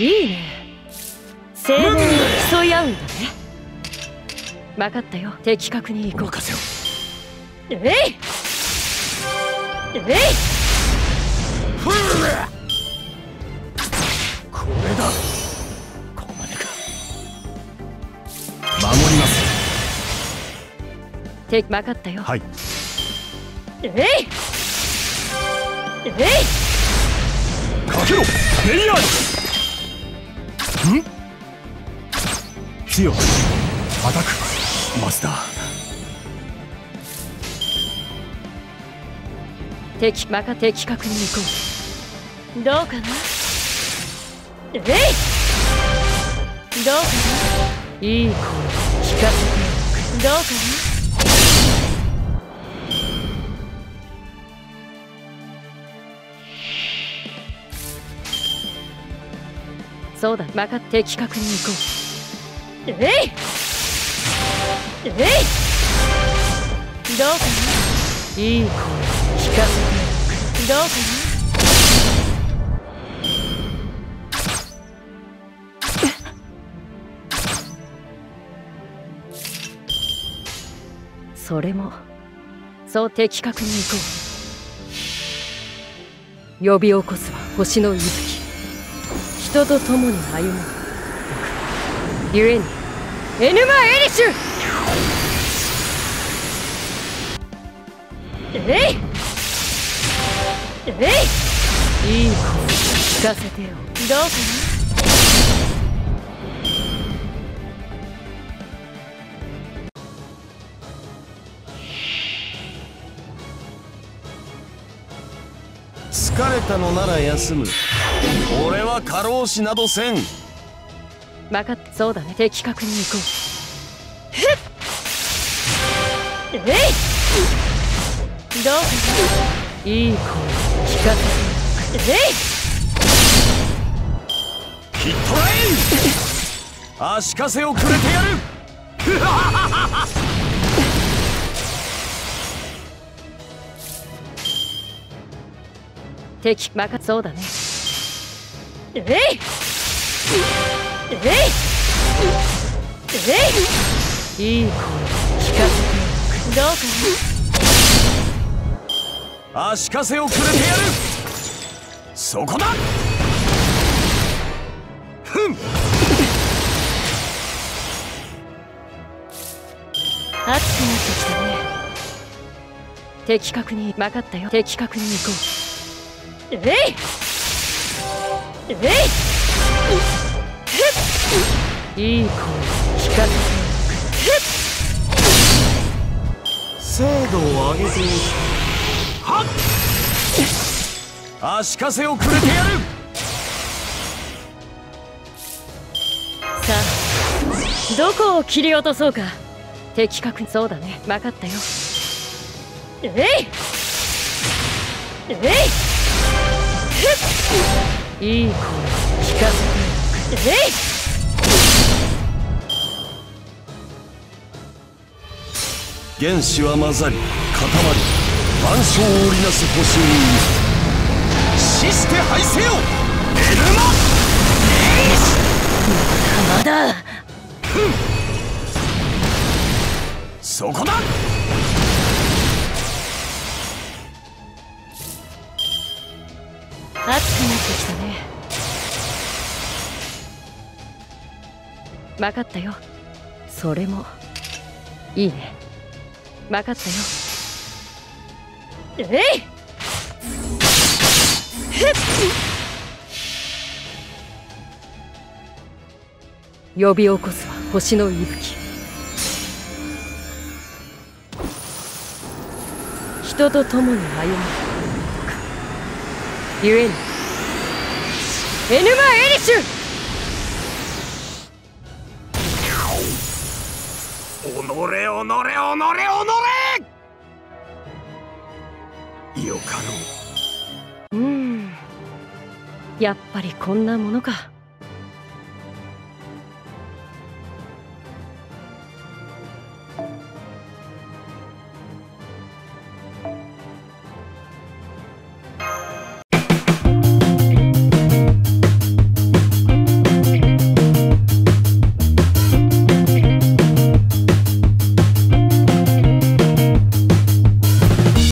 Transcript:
いいね。正面に競い合うんだね。分かったよ。的確に行こう。任せろえい！えい！ふうこれだ。ここまでか。守ります。て分かったよ。はい。えい！えい！かけろ。メイヤードん？強アタックマスター。敵まか的確に行こう。どうかな？えい！どうかな？いい声。聞かせてどうかな？そうだ。まか的確に行こう。えい！えい！どうかな？いい声聞かせて。どうかなそれもそう的確に行こう。呼び起こすは星の息吹人と共に歩むゆえに。エヌマ・エリシュえい！えい！いい声聞かせてよ。どうか疲れたのなら休む。俺は過労死などせん。な分かったそうだね。的確に行こう。えい！どうかな？いい声聞かせて。えい！ヒットライン足かせをくれてやる！敵まかそうだねえい。えい。えい。いい声。聞かせてどうか足かせをくれてやる。そこだ。ふん。な熱くなってきたね。的確に分かったよ。的確に行こう。えい。えいいい声聞かせ精度を上げてはっ足かせをくれてやるさあどこを切り落とそうか。的確にそうだね。分かったよ。えい！えい！いい声聞かせてえい原子は混ざり固まり万象を織りなす星に死して敗せよエルマまだそこだ熱くなってきた分かったよ。それも。いいね。分かったよ。えい！呼び起こすは星の息吹。人と共に歩む。ゆえに。エヌマ・エリシュ！れをのれおのれおのれよかろう。うん。やっぱりこんなものか。